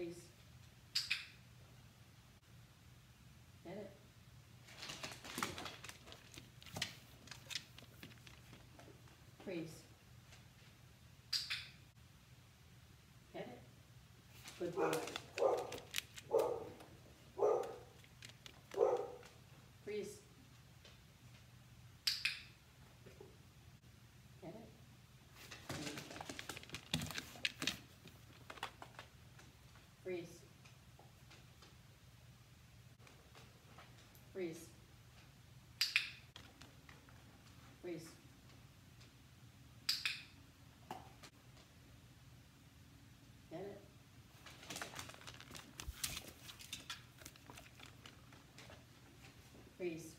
degrees. Freeze. Get it? Good boy. Freeze. Freeze. Get it? Freeze.